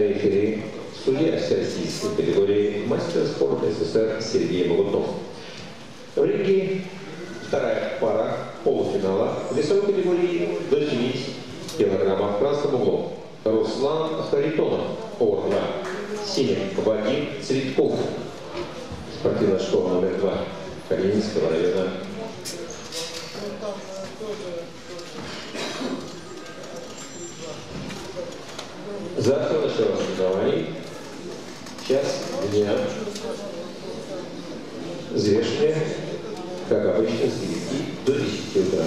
рефери судья всероссийской категории мастер спорта СССР Сергей Богутнов. В ринге вторая пара полуфинала весовой категории до 70 килограммов красным углом. Руслан Харитонов, 2. Синим Вадим Цветков, спортивная школа номер 2 Калининского района. Начало соревнований. Час дня. Взвешивание, как обычно, с 9 до 10 утра.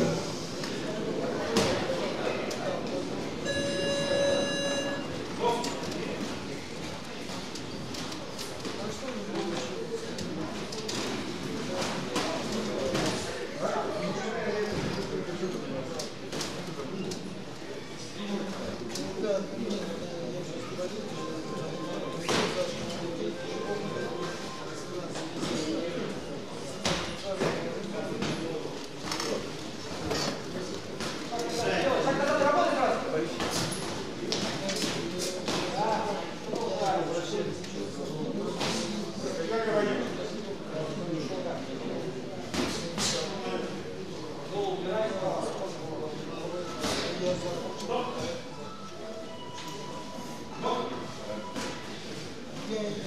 Thank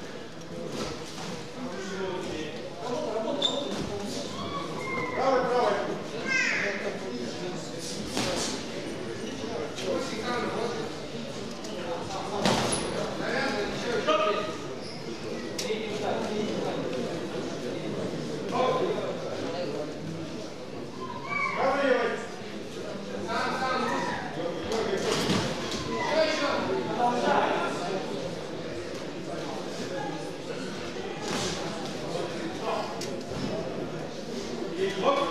you.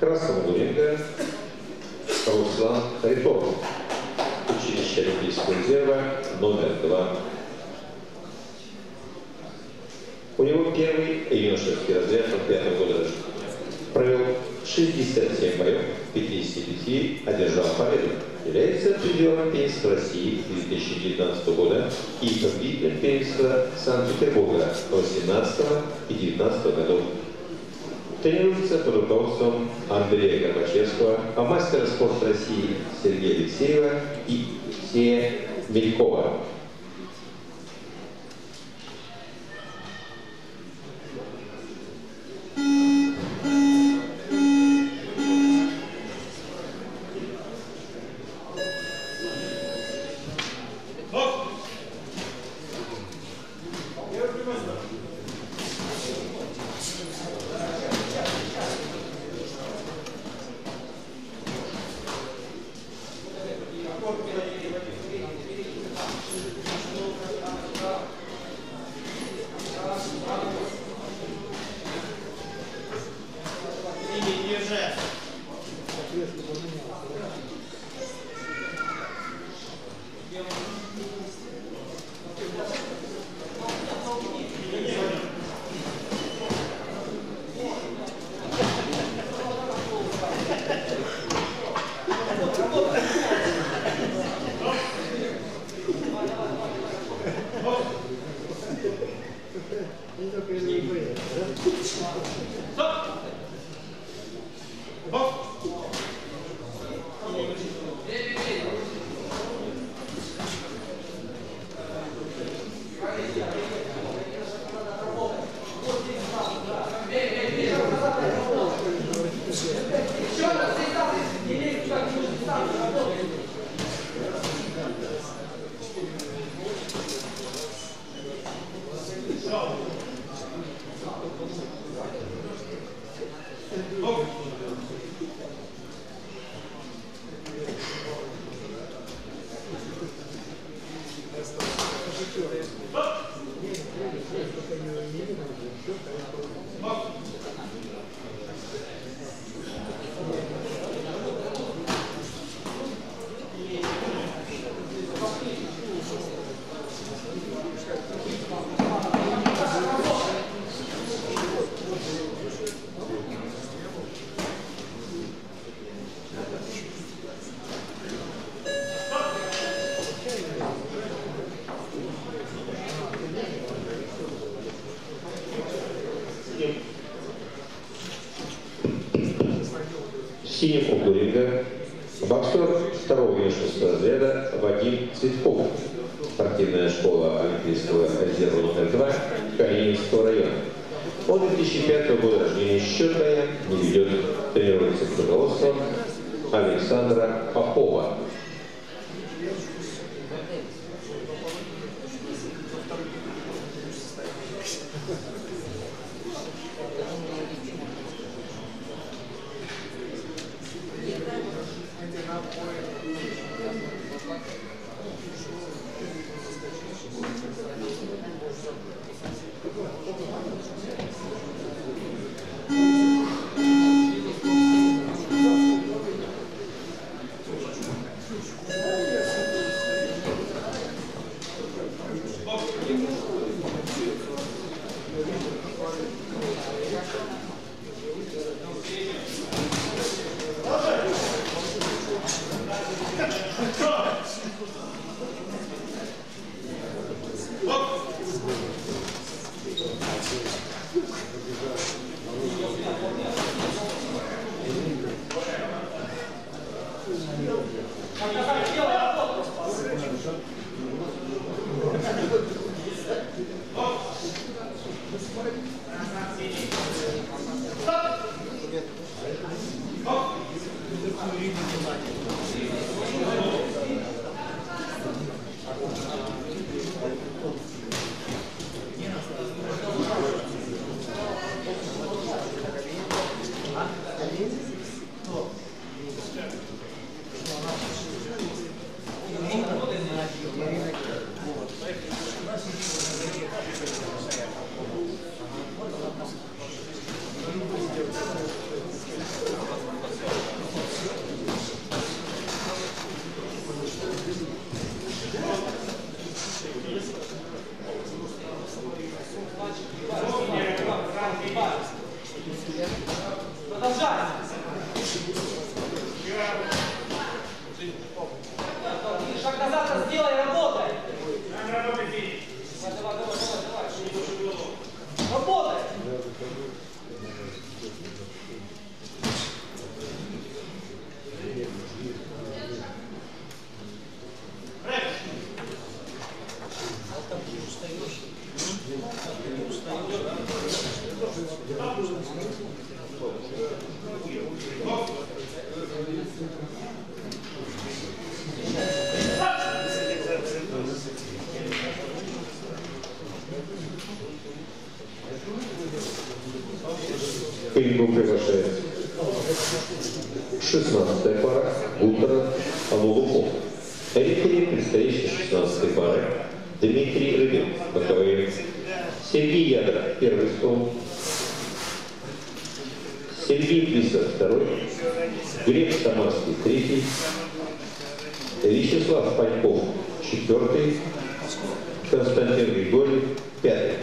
ринга Руслан Харитонов, училище Олимпийского резерва номер два. У него первый юношеский разряд от пятого года провел 67 боев, 55 одержал победу. Является призером Пенска России 2019 года и победителем Пенска Санкт-Петербурга 18 и 19 годов. Тренируется под руководством Андрея Горбачевского, а мастера спорта России Сергея Алексеева и Алексея Мелькова. Спасибо. Углу ринга боксер второго юношеского разряда Вадим Цветков. Спортивная школа Олимпийского резерва номер 2 Калининского района. Он 2005 года рождения счета не ведет, тренируется под руководством Александра Попова. Шаг назад сделай, работай! Работай, Филипп! Давай, давай, давай, давай! Работай! Фильм приглашает 16 пара Гунтера Алулухов. Рефери предстоящей 16 пары Дмитрий Рыбин, боковые. Сергей Ядра, первый стол. Сергей Плисов, второй. Глеб Самарский, третий. Вячеслав Паньков, четвертый. Константин Григорьев, пятый.